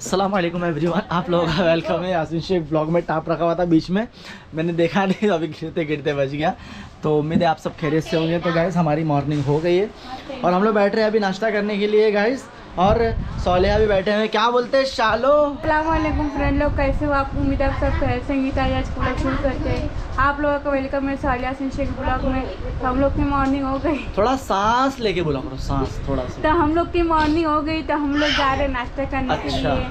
सलाम एवरीवन आप लोगों का वेलकम है। यासिन शेख ब्लॉग में टाप रखा हुआ था बीच में। मैंने देखा नहीं, अभी गिरते गिरते बच गया। तो उम्मीद है आप सब खैरियत से होंगे। तो गाइस हमारी मॉर्निंग हो गई है। और हम लोग बैठ रहे हैं अभी नाश्ता करने के लिए गाइस और सोलेहा भी बैठे हुए हैं। क्या बोलते हैं, शालो? वालेकुम फ्रेंड लोग, कैसे हो आप? उम्मीद आप सब खैर से गीता आज ब्लॉग शुरू करते हैं आप लोगों का वेलकम है सालिया सिंह शेख ब्लॉग में। हम लोग की मॉर्निंग हो गई। थोड़ा सांस लेके बोला करो सांस थोड़ा सा। तो हम लोग की मॉर्निंग हो गई तो हम लोग जा रहे हैं नाश्ता करने अच्छा। के अच्छा। लिए।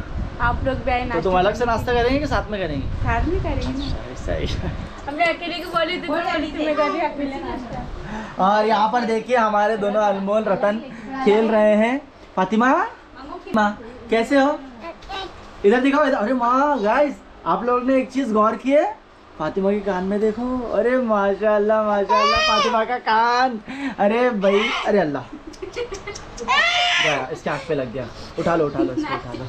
आप लोग भी आए तो तुम अलग से नाश्ता करेंगे कि साथ में करेंगे? साथ में करेंगे। सही सही हमने अकेले को बोली थी तो बोली थी। मैं कर अकेले नाश्ता और यहाँ पर देखिए हमारे दोनों अनमोल रतन खेल रहे हैं। फातिमा? माँ कैसे हो? इधर दिखाओ इधर। अरे माँ गाइस आप लोगों ने एक चीज़ गौर की है। फातिमा के कान में देखो। अरे माशाल्लाह माशाल्लाह, फातिमा का कान। अरे भाई, अरे अल्लाह। इसके आँख पे लग गया। उठा लो उठा लो, इसको उठा लो।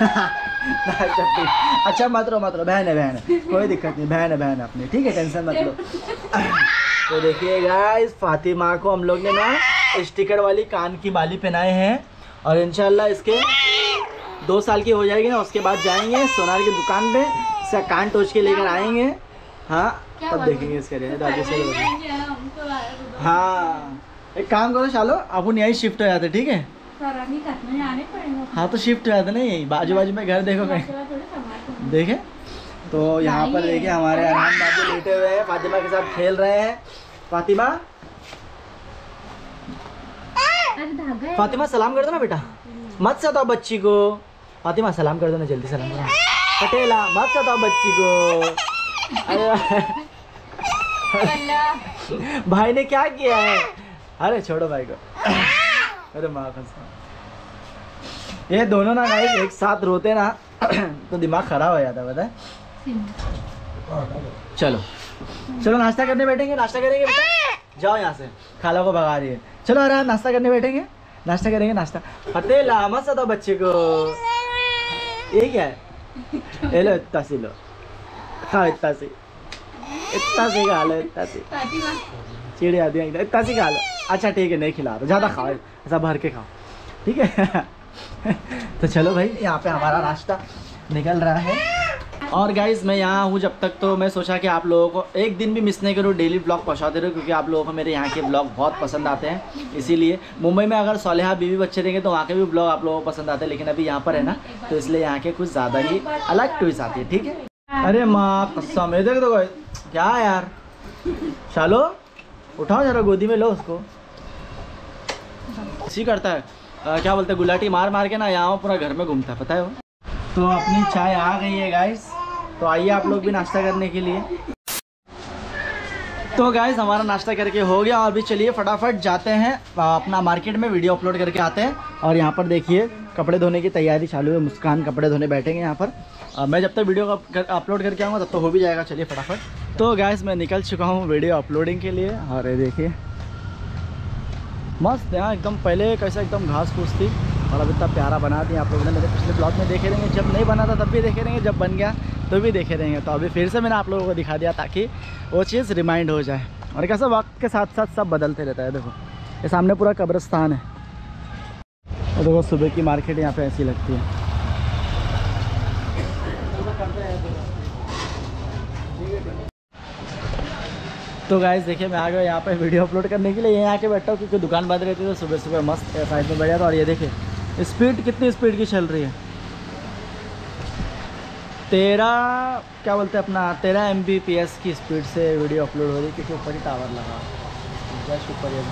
अच्छा मत रो मत रो। बहन है बहन है। कोई दिक्कत नहीं, बहन है, बहन अपनी। ठीक है, टेंशन मत लो। तो देखिए गाइस फातिमा को हम लोग ने ना स्टिकर वाली कान की बाली पहनाए हैं। और इंशाल्लाह इसके दो साल की हो जाएगी ना, उसके बाद जाएँगे सोनार की दुकान पे। इसका कान टोच के लेकर आएँगे। हाँ तब देखेंगे इसके लिए दादी से हाँ एक काम करो चालो अपन यहीं शिफ्ट हो जाते ठीक है? हाँ तो शिफ्ट हो जाते ना यहीं बाजू बाजू में घर देखो कहीं। देखे तो यहाँ पर देखिए हमारे अरहान बाबू लेटे हुए हैं फातिमा के साथ खेल रहे हैं। फातिमा? फातिमा सलाम कर दो ना बेटा। मत सताओ बच्ची को। फातिमा सलाम कर दो ना जल्दी सलाम करो। पटेला मत सताओ बच्ची को। भाई ने क्या किया है? अरे छोड़ो भाई को। अरे माँ ये दोनों ना गाइस एक साथ रोते ना तो दिमाग खराब हो जाता है है? चलो। चलो नाश्ता करने बैठेंगे, नाश्ता करेंगे जाओ यहाँ से। खाला को भगा रही है चलो अरे नाश्ता करने बैठेंगे? नाश्ता करेंगे, नाश्ता। फतेला मत सताओ बच्चे को। ये क्या है? ये लो इतना सी लो खाओ इतना सी इतना सी खा लो इतना सी एकदम इतना सी खा लो अच्छा ठीक है नहीं खिला रहा ज़्यादा खाओ ऐसा भर के खाओ ठीक है तो चलो भाई यहाँ पे हमारा रास्ता निकल रहा है और गाइज़ मैं यहाँ हूँ जब तक तो मैं सोचा कि आप लोगों को एक दिन भी मिस नहीं करूँ डेली ब्लॉग पहुँचाते रहो क्योंकि आप लोगों को मेरे यहाँ के ब्लॉग बहुत पसंद आते हैं। इसीलिए मुंबई में अगर सोलेहा बीवी बच्चे रहेंगे तो वहाँ के भी ब्लॉग आप लोगों को पसंद आते हैं लेकिन अभी यहाँ पर है ना तो इसलिए यहाँ के कुछ ज़्यादा ही अलग ट्विस्ट आती है ठीक है? अरे माँ कसम ये देख दो क्या यार? चलो उठाओ जरा गोदी में लो उसको। इसी करता है। अ, क्या बोलते हैं गुलाटी मार मार के ना यहाँ पूरा घर में घूमता है पता है वो? तो अपनी चाय आ गई है गाइस तो आइए आप लोग भी नाश्ता करने के लिए. तो गाइस हमारा नाश्ता करके हो गया और अभी चलिए फटाफट जाते हैं अपना मार्केट में वीडियो अपलोड करके आते हैं. और यहाँ पर देखिए, कपड़े धोने की तैयारी चालू है, मुस्कान कपड़े धोने बैठेंगे यहाँ पर. मैं जब तक वीडियो अपलोड करके आऊँगा, तब तो हो भी जाएगा, चलिए फटाफट. तो गाइस मैं निकल चुका हूँ वीडियो अपलोडिंग के लिए. और देखिए, मस्त, यहाँ एकदम पहले कैसा एकदम घास फूस थी. और अब इतना प्यारा बना दिया आप लोगों ने। मेरे पिछले ब्लॉग में देखे रहेंगे, जब नहीं बना था तब भी देखे रहेंगे, जब बन गया तो भी देखे रहेंगे। तो अभी फिर से मैंने आप लोगों को दिखा दिया ताकि वो चीज़ रिमाइंड हो जाए। और कैसा वक्त के साथ साथ सब बदलते रहता है, देखो। ये सामने पूरा कब्रस्तान है। और देखो, सुबह की मार्केट यहाँ पे ऐसी लगती है। तो गाइज़ देखिए, मैं आ गया यहाँ पे वीडियो अपलोड करने के लिए। यहीं आके बैठा हूँ क्योंकि दुकान बंद रहती है तो सुबह सुबह मस्त साइड में बैठा था। और ये देखिए स्पीड कितनी स्पीड की चल रही है? तेरह क्या बोलते हैं अपना तेरह एम की स्पीड से वीडियो अपलोड हो रही है क्योंकि ऊपर ही टावर लगा। जस्ट ऊपर ये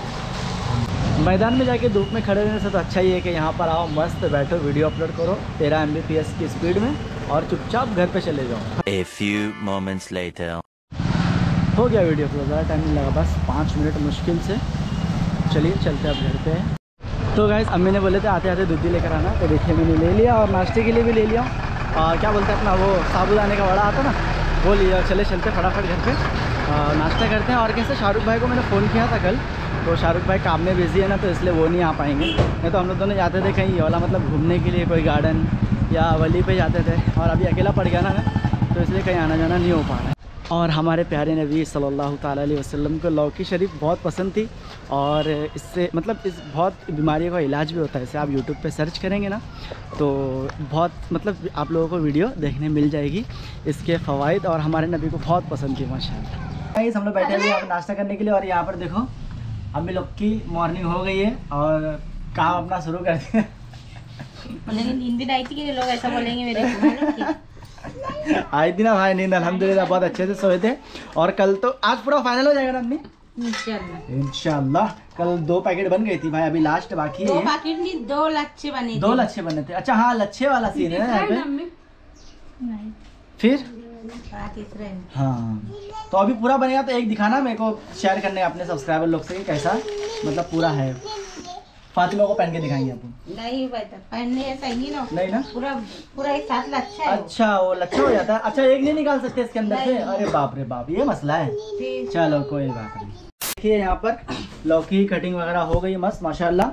मैदान में जाके धूप में खड़े रहने से तो अच्छा ही है कि यहाँ पर आओ मस्त बैठो वीडियो अपलोड करो तेरह एम की स्पीड में और चुपचाप घर पे चले जाओ। A few moments later. हो गया वीडियो अपलोड ज़्यादा टाइम नहीं लगा बस पाँच मिनट मुश्किल से। चलिए चलते अब घर पे। तो गाइस अम्मी ने बोले थे, आते आते दूधी लेकर आना। तो देखिए, मैंने ले लिया और नाश्ते के लिए भी ले लिया। और क्या बोलते हैं अपना, वो साबुदाने का वड़ा आता ना, वो लिया। चले चलते फटाफट घर पे। नाश्ता करते हैं। और कैसे, शाहरुख भाई को मैंने फ़ोन किया था कल। तो शाहरुख भाई काम में बिज़ी है ना तो इसलिए वो नहीं आ पाएँगे। नहीं तो हम लोग दोनों जाते थे कहीं, ये वाला मतलब घूमने के लिए, कोई गार्डन या वली पे जाते थे। और अभी अकेला पड़ गया ना तो इसलिए कहीं आना जाना नहीं हो पा रहा है। और हमारे प्यारे नबी सल्लल्लाहु अलैहि वसल्लम को लौकी शरीफ बहुत पसंद थी और इससे मतलब इस बहुत बीमारियों का इलाज भी होता है, इसे आप यूट्यूब पे सर्च करेंगे ना तो बहुत मतलब आप लोगों को वीडियो देखने मिल जाएगी, इसके फ़वाद और हमारे नबी को बहुत पसंद थी गाइस, हम लोग बैठे हुए यहाँ पर नाश्ता करने के लिए और यहाँ पर देखो अम्मी लोग की मॉर्निंग हो गई है और काम अपना शुरू कर दिया नींद भी आई थी कि लोग ऐसा बोलेंगे मेरे? आई थी ना भाई नींद अल्हम्दुलिल्लाह बहुत अच्छे से सोए थे। और कल तो आज पूरा फाइनल हो जाएगा ना अम्मी? इंशाल्लाह। कल दो पैकेट बन गई थी भाई अभी लास्ट बाकी दो पैकेट नहीं दो लच्छे बने दो लच्छे बने थे। अच्छा हाँ लच्छे वाला सीन है ना यहाँ पे। फिर? हाँ। हाँ। तो अभी पूरा बनेगा तो एक दिखाना मेरे को शेयर करने अपने सब्सक्राइबर लोग से कैसा? मतलब पूरा है। फातिमा को पहन के दिखाएँगे अपन नहीं पहनने ऐसा ना। नहीं ना? पूरा पूरा एक साथ लच्छा है अच्छा वो लच्छा हो जाता है। अच्छा एक नहीं निकाल सकते इसके अंदर से? अरे बाप रे बाप ये मसला है। चलो कोई बात नहीं। देखिए यहाँ पर लौकी कटिंग वगैरह हो गई मस्त माशाल्लाह।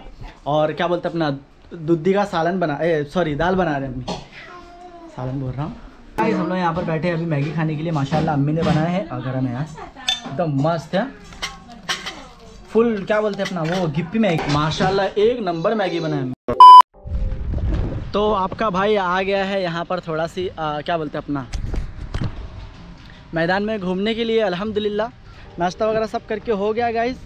और क्या बोलते अपना दूधी का सालन बना सॉरी दाल बना रहे अम्मी सालन बोल रहा हूँ। हम लोग यहाँ पर बैठे हैं अभी मैगी खाने के लिए माशाल्लाह। अम्मी ने बनाया है और गरम है यार एकदम मस्त है। फुल क्या बोलते हैं अपना वो गिप्पी मैगी। माशाल्लाह एक नंबर मैगी बनाया है तो आपका भाई आ गया है यहाँ पर थोड़ा सी आ, क्या बोलते हैं अपना मैदान में घूमने के लिए अल्हम्दुलिल्लाह। नाश्ता वगैरह सब करके हो गया गाइस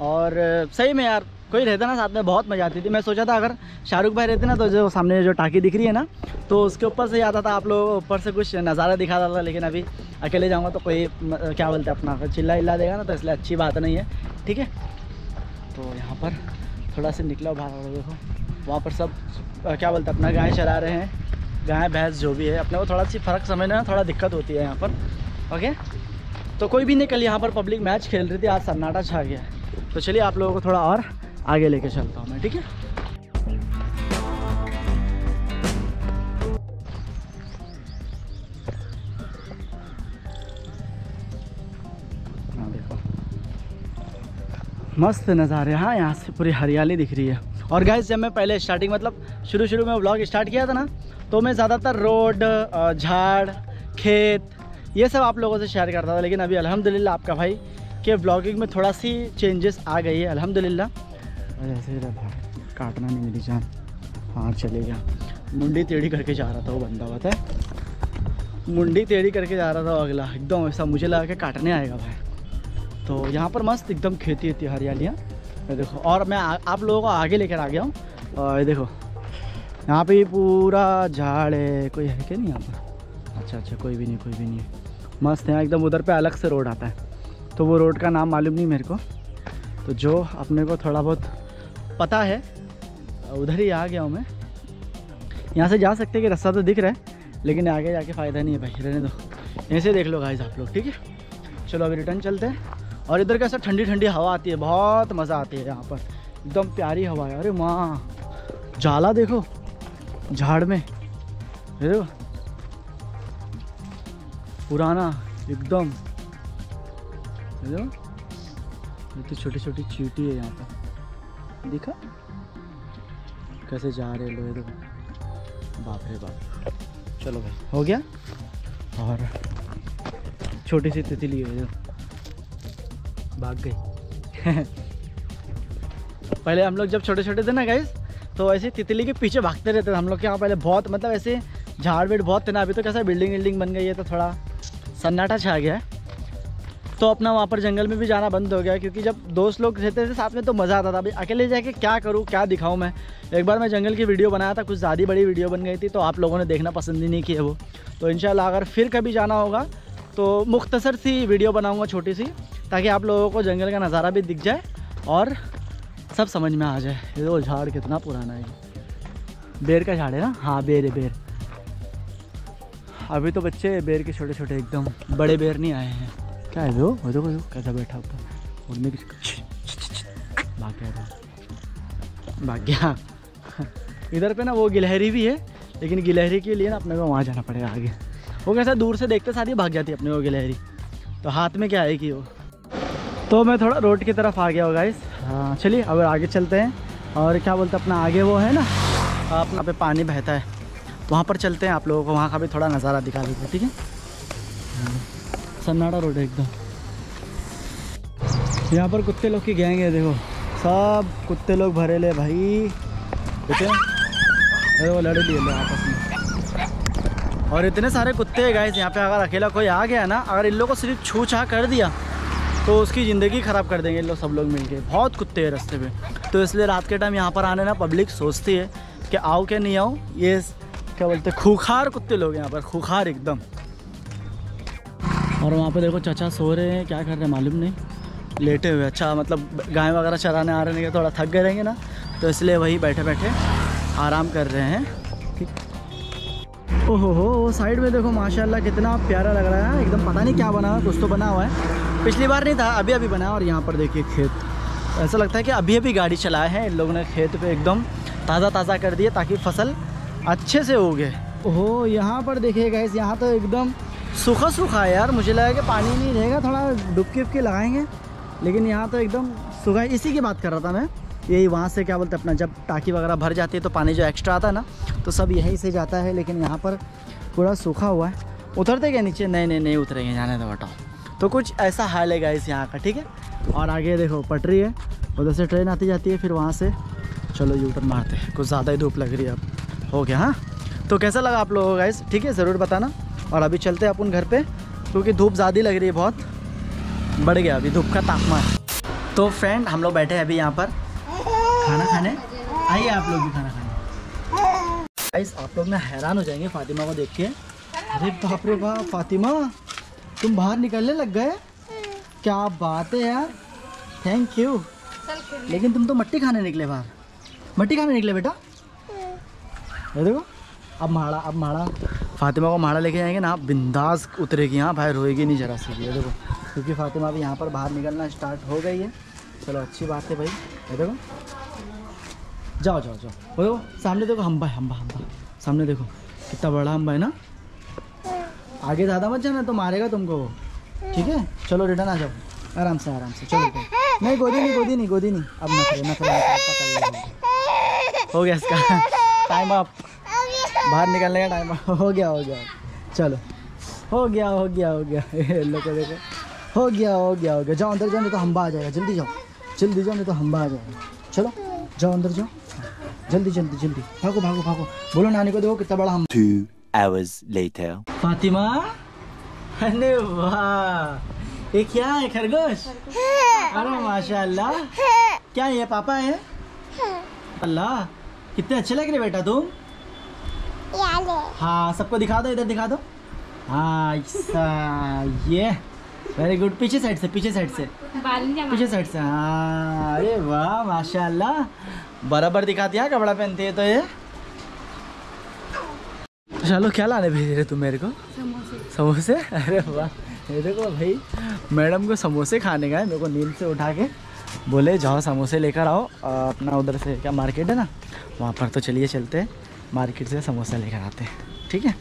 और सही में यार कोई रहता ना साथ में बहुत मज़ा आती थी। मैं सोचा था अगर शाहरुख भाई रहते ना तो जो सामने जो टाकी दिख रही है ना तो उसके ऊपर से ही आता था आप लोग ऊपर से कुछ नज़ारा दिखाता था लेकिन अभी अकेले जाऊँगा तो कोई क्या बोलते हैं अपना चिल्ला इल्ला देगा ना तो इसलिए अच्छी बात नहीं है ठीक है? तो यहाँ पर थोड़ा सा निकला बाहर और देखो, वहाँ पर सब क्या बोलते अपना गाय चला रहे हैं। गाय, भैंस जो भी है, अपने को थोड़ा सी फ़र्क समझना थोड़ा दिक्कत होती है यहाँ पर ओके तो कोई भी नहीं कल यहाँ पर पब्लिक मैच खेल रही थी, आज सन्नाटा छा गया तो चलिए आप लोगों को थोड़ा और आगे लेके चलता हूँ मैं, ठीक है? मस्त नज़ारे हाँ यहाँ से पूरी हरियाली दिख रही है। और गाइस जब मैं पहले स्टार्टिंग मतलब शुरू शुरू में व्लॉग स्टार्ट किया था ना तो मैं ज़्यादातर रोड झाड़, खेत, ये सब आप लोगों से शेयर करता था, लेकिन अभी अल्हम्दुलिल्लाह आपका भाई के ब्लॉगिंग में थोड़ा सी चेंजेस आ गई है, अल्हम्दुलिल्लाह। और ऐसे काटना नहीं मेरी जान हाँ चले गया। मुंडी टेढ़ी करके जा रहा था वो बंदा बता है? मुंडी टेढ़ी करके जा रहा था अगला, एकदम ऐसा मुझे लगा कि काटने आएगा भाई। तो यहाँ पर मस्त एकदम खेती होती है हरियालियाँ। देखो और मैं आ, आप लोगों को आगे लेकर आ गया हूँ। और ये देखो यहाँ पे पूरा झाड़ है कोई है क्या नहीं यहाँ पर? अच्छा अच्छा कोई भी नहीं कोई भी नहीं। मस्त है एकदम उधर पे अलग से रोड आता है। तो वो रोड का नाम मालूम नहीं मेरे को। तो जो अपने को थोड़ा बहुत पता है उधर ही आ गया हूँ मैं। यहाँ से जा सकते कि रास्ता तो दिख रहा है लेकिन आगे जाके फ़ायदा नहीं है भाई। रहने दो। यहीं से देख लो गाइस आप लोग ठीक है? चलो अभी रिटर्न चलते हैं। और इधर कैसा ठंडी ठंडी हवा आती है, बहुत मज़ा आती है यहाँ पर। एकदम प्यारी हवा है, अरे माँ जाला देखो, झाड़ में। देखो पुराना, एकदम। देखो तो छोटी छोटी चीटी है यहाँ पर। दिखा। कैसे जा रहे हैं ये देखो बाप रे बाप। चलो भाई, हो गया? और छोटी सी तितली है जो भाग गई। पहले हम लोग जब छोटे छोटे थे ना गाइस तो ऐसे तितली के पीछे भागते रहते थे हम लोग के यहाँ पहले बहुत मतलब ऐसे झाड़ वेड़ बहुत थे ना, अभी तो कैसा बिल्डिंग विल्डिंग बन गई है तो थोड़ा सन्नाटा छा गया है। तो अपना वहाँ पर जंगल में भी जाना बंद हो गया क्योंकि जब दोस्त लोग रहते थे साथ में तो मज़ा आता था। अभी अकेले जाके क्या करूँ, क्या दिखाऊँ मैं? एक बार मैं जंगल की वीडियो बनाया था, कुछ ज़्यादा बड़ी वीडियो बन गई थी तो आप लोगों ने देखना पसंद ही नहीं किया वो। तो इन अगर फिर कभी जाना होगा तो मुख्तसर सी वीडियो बनाऊँगा छोटी सी। ताकि आप लोगों को जंगल का नज़ारा भी दिख जाए और सब समझ में आ जाए, ये वो झाड़ कितना पुराना है। बेर का झाड़ है ना? हाँ बेर है, बेर। अभी तो बच्चे बेर के छोटे छोटे एकदम बड़े बेर नहीं आए हैं। क्या है वो? देखो देखो कैसा बैठा होता उड़ने की भाग इधर पे ना वो गिलहरी भी है, लेकिन गिलहरी के लिए ना अपने को वहाँ जाना पड़ेगा आगे। वो कैसा दूर से देखते साथ ही भाग जाती है अपने वो गिलहरी। तो हाथ में क्या आएगी वो? तो मैं थोड़ा रोड की तरफ़ आ गया होगा इस हाँ चलिए, अब आगे चलते हैं. और क्या बोलते हैं, अपना आगे वो है ना? आप अपना पे पानी बहता है. वहाँ पर चलते हैं आप लोगों को, वहाँ का भी थोड़ा नज़ारा दिखा देते हैं ठीक है? हाँ। सन्नाटा रोड है एकदम. यहाँ पर कुत्ते लोग की गैंग है, देखो. सब कुत्ते लोग भरे ले भाई. ठीक है? अरे वो लड़े लिए आपस में. और इतने सारे कुत्ते हैं गाइस यहाँ पे अगर अकेला कोई आ गया ना, अगर इन लोगों को सिर्फ़ छू छा कर दिया तो उसकी ज़िंदगी ख़राब कर देंगे लोग सब लोग मिलके। बहुत कुत्ते हैं रास्ते पे। तो इसलिए रात के टाइम यहाँ पर आने ना पब्लिक सोचती है कि आओ क्या नहीं आओ, ये क्या बोलते खूखार कुत्ते लोग यहाँ पर, खूखार एकदम। और वहाँ पे देखो चाचा सो रहे हैं, क्या कर रहे हैं मालूम नहीं। लेटे हुए अच्छा मतलब गाय वगैरह चराने आ रहे हैं थोड़ा थक गए रहेंगे ना। तो इसलिए वही बैठे बैठे आराम कर रहे हैं। ठीक ओहो हो, साइड में देखो माशाल्लाह कितना प्यारा लग रहा है। एकदम पता नहीं क्या बना हुआ कुछ तो बना हुआ है। पिछली बार नहीं था, अभी अभी बना और यहाँ पर देखिए खेत। ऐसा लगता है कि अभी अभी गाड़ी चलाए हैं, इन लोगों ने खेत पे एकदम ताज़ा ताज़ा कर दिए ताकि फ़सल अच्छे से उगे। ओहो, यहाँ पर देखिएगा इस यहाँ तो एकदम सूखा सूखा है यार, मुझे लगा कि पानी नहीं रहेगा, थोड़ा डुबकी उबकी लगाएँगे। लेकिन यहाँ तो एकदम सूखा इसी की बात कर रहा था मैं, यही वहाँ से क्या बोलते अपना, जब टाँकी वगैरह भर जाती है तो पानी जो एक्स्ट्रा आता है ना तो सब यहीं से जाता है, लेकिन यहाँ पर पूरा सूखा हुआ है। उतरते क्या नीचे? नहीं नहीं नहीं उतरेंगे, जाने दो बताओ तो कुछ ऐसा हाल है गाइस यहाँ का, ठीक है? और आगे देखो, पटरी है, उधर से ट्रेन आती जाती है, फिर वहाँ से चलो यूटर्न मारते हैं, कुछ ज़्यादा ही धूप लग रही है अब। हो गया हाँ? तो कैसा लगा आप लोगों को गाइस ठीक है, ज़रूर बताना। और अभी चलते हैं अपन घर पर क्योंकि धूप ज़्यादा लग रही है बहुत। बढ़ गया अभी धूप का तापमान। तो फ्रेंड हम लोग बैठे हैं अभी यहाँ पर। खाना खाने? आइए आप लोग भी खाना खाने। आप लोग ना हैरान हो जाएँगे फातिमा को देख के। अरे बाप रे बाप, फातिमा! तुम बाहर निकलने लग गए? क्या बात है यार। थैंक यू लेकिन तुम तो मट्टी खाने निकले बाहर। मट्टी खाने निकले बेटा। ये देखो अब माड़ा अब माड़ा। फातिमा को माड़ा लेके जाएँगे ना आप बिंदास उतरेगी यहाँ भाई रोएगी नहीं जरा सी ये देखो। क्योंकि फातिमा भी यहाँ पर बाहर निकलना स्टार्ट हो गई है। चलो अच्छी बात है भाई। ये देखो। जाओ जाओ जाओ। वो देखो सामने देखो हम्बा है हम्बा हम्बा। सामने देखो कितना बड़ा हम्बा है ना। आगे ज़्यादा मत जाना तो मारेगा तुमको वो। ठीक है? चलो रिटर्न आ जाओ। आराम से आराम से। चलो नहीं, गोदी नहीं गोदी नहीं गोदी नहीं। अब पकड़ लिया। हो गया इसका। टाइम अप बाहर निकलने का टाइम हो गया हो गया। चलो। हो गया हो गया हो गया। को देखो। हो गया हो गया हो गया। जाओ, अंदर जाओ, नहीं तो हम्बा आ जाएगा। जल्दी जाओ। जल्दी जाओ, नहीं तो हम्बा आ जाएगा। चलो, जाओ, अंदर जाओ। जल्दी जल्दी जल्दी। भागो भागो भागो। बोलो, नानी को देखो कितना बड़ा हम hours later. फातिमा अरे वाह। ये क्या है, खरगोश? अरे माशाल्लाह। क्या ये पापा है? अल्लाह, कितने अच्छे लग रहे बेटा तुम। हाँ सबको दिखा दो, इधर दिखा दो। हाँ ये। वेरी गुड पीछे साइड से, पीछे साइड से। पीछे साइड से हाँ अरे वाह, माशाल्लाह। बराबर दिखाती है कपड़ा पहनती है तो ये। चलो क्या लाने भेज रहे तुम मेरे को? समोसे। समोसे? अरे वाह। ये देखो भाई मैडम को समोसे खाने का है मेरे को नींद से उठा के बोले जाओ समोसे लेकर आओ अपना उधर से क्या मार्केट है ना वहाँ पर तो चलिए चलते हैं मार्केट से समोसा लेकर आते हैं ठीक है?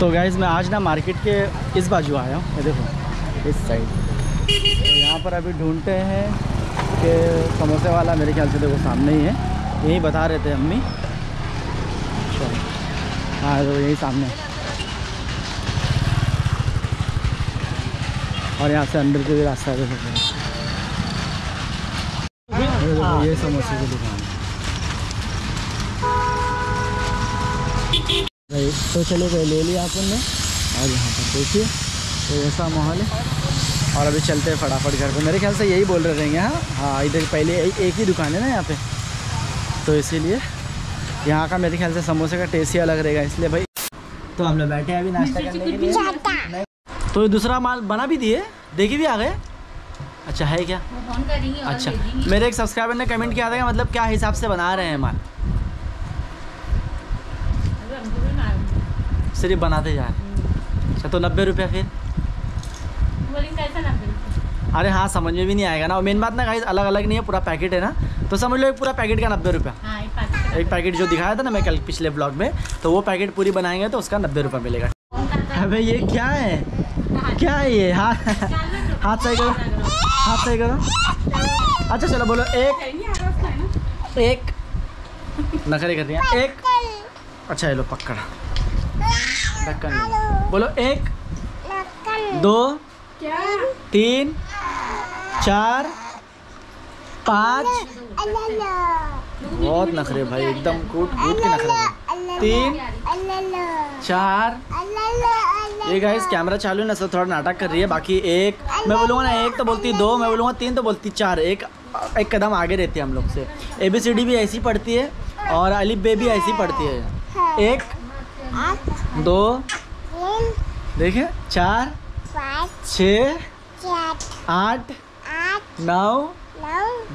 तो गाइज़ मैं आज ना मार्केट के इस बाजू आया हूँ ये देखो इस साइड तो यहाँ पर अभी ढूंढते हैं कि समोसे वाला मेरे ख्याल से देखो सामने ही है यही बता रहे थे अम्मी हाँ तो यही सामने। और यहाँ से अंदर के भी रास्ता है देखो। ये समोसे की दुकान है। तो चलो भाई ले लिया अपन ने। और यहाँ पर देखिए तो ऐसा माहौल है। और अभी चलते हैं फटाफट घर पे। मेरे ख्याल से यही बोल रहे रहेंगे हाँ। हाँ इधर पहले एक ही दुकान है ना यहाँ पे। तो इसीलिए यहाँ का मेरे ख्याल से समोसे का टेस्ट ही अलग रहेगा इसलिए भाई। तो हम लोग बैठे हैं अभी नाश्ता करने के लिए। तो दूसरा माल बना भी दिए देखी भी आ गए? अच्छा है क्या? अच्छा। मेरे एक सब्सक्राइबर ने कमेंट किया था कि मतलब क्या हिसाब से बना रहे हैं माल। मालूम सिर्फ़ बनाते जा रहे अच्छा तो नब्बे रुपया फिर? बोलेंगे कैसा ना बिल्कुल अरे हाँ समझ में भी नहीं आएगा ना। और मेन बात ना गाइस अलग अलग नहीं है पूरा पैकेट है ना। तो समझ लो एक पूरा पैकेट का नब्बे रुपया। हाँ एक एक पैकेट जो दिखाया था ना मैं कल पिछले ब्लॉग में तो वो पैकेट पूरी बनाएँगे तो उसका नब्बे रुपया मिलेगा। अबे ये क्या है? क्या है ये? हाथ हाथ सही करो। हाथ सही करो। अच्छा चलो बोलो एक एक नखरे कर रही हैं एक अच्छा ये लो पकड़ा। ढक्कन। बोलो एक दो तीन चार, पाँच। बहुत नखरे भाई, एकदम कूट कूट के नखरे। तीन, चार। ये गाइस कैमरा चालू है ना सब थोड़ा नाटक कर रही है, बाकी एक मैं बोलूँगा ना, एक तो बोलती दो, मैं बोलूँगा तीन तो बोलती चार, एक एक कदम आगे रहती है हम लोग से। ए बी सी डी भी ऐसी पढ़ती है, और अलिफ बे भी ऐसी पढ़ती है। एक, दो देखिए चार, छ, आठ नौ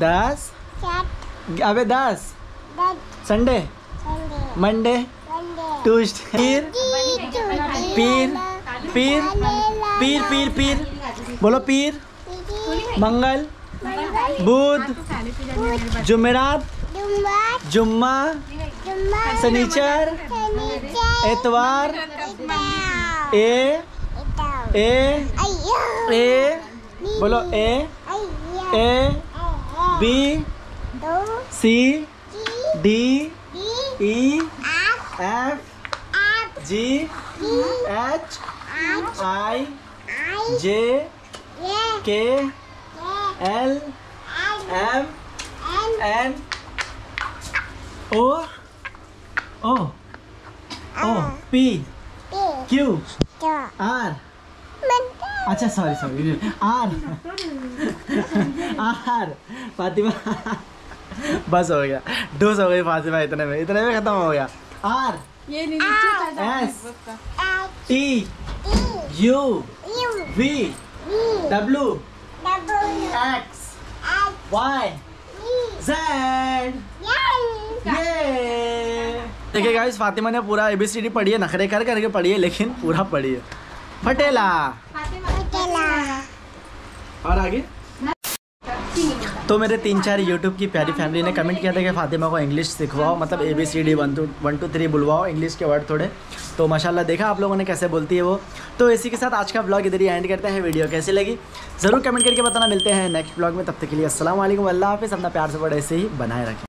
दस अबे दस संडे मंडे ट्यूसडे पीर पीर पीर पीर पीर पीर बोलो पीर मंगल. बुध. जुमेरात. जुम्मा. शनिचर. एतवार. ए. ए. ए. बोलो A. A B C D E F G H I J K L M N O O O P Q R. अच्छा sorry sorry R R Fatima. बस हो गया। डोस हो गई फातिमा इतने में। इतने में खत्म हो गया। आर ये नीचे S T U V W X Y Z देखिए गाइस फातिमा ने पूरा एबीसीडी पढ़ी है नखरे कर करके पढ़ी है लेकिन पूरा पढ़ी है। फटेला और आगे? तो मेरे तीन चार यूट्यूब की प्यारी फैमिली ने कमेंट किया था कि फातिमा को इंग्लिश सिखवाओ मतलब A B C D one two one two three बुलवाओ English के वर्ड थोड़े। तो माशाल्लाह देखा आप लोगों ने कैसे बोलती है वो। तो इसी के साथ आज का ब्लॉग इधर ही एंड करते हैं। वीडियो कैसी लगी? ज़रूर कमेंट करके बताना। मिलते हैं नेक्स्ट ब्लॉग में। तब तक के लिए अस्सलाम वालेकुम अल्लाह हाफिज़। अपना प्यार से बड़े ऐसे ही बनाए रखें।